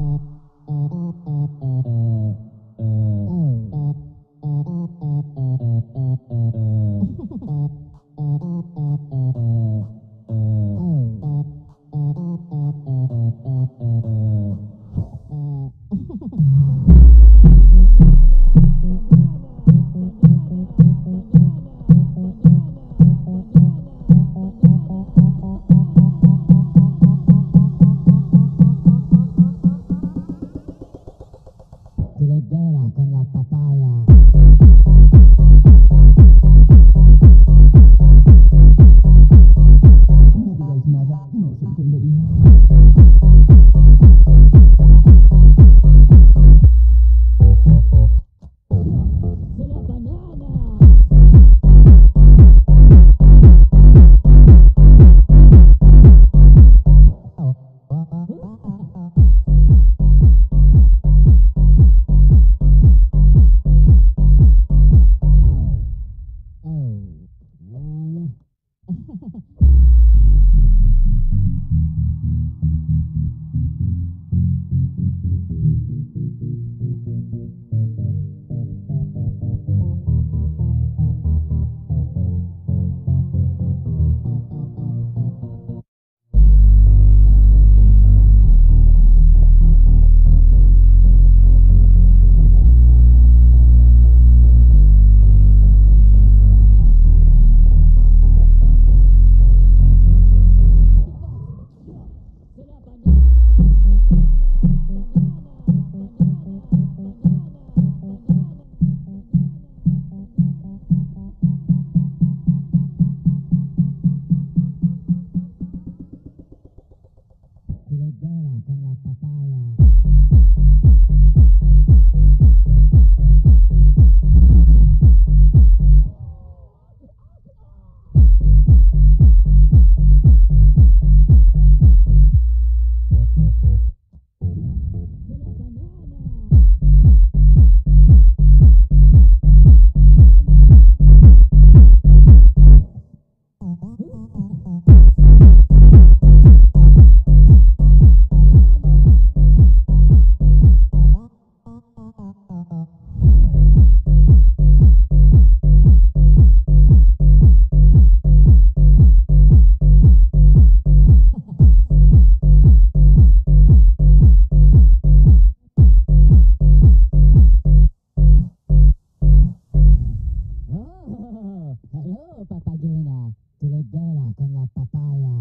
Tu libera con la papaya. ではこのパパイヤ Tu es belle comme la papaya.